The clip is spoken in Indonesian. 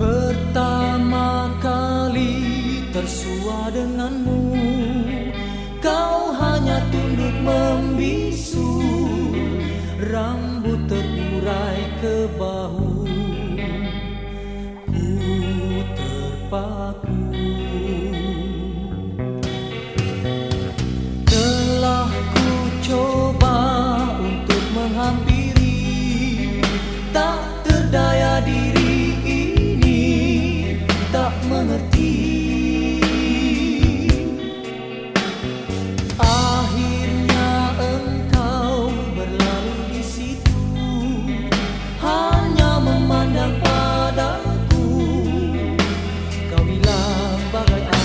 Pertama kali tersua denganmu. Kau hanya tunduk membisu Rambut terurai ke bahu. Ku terpaku. Kau bilang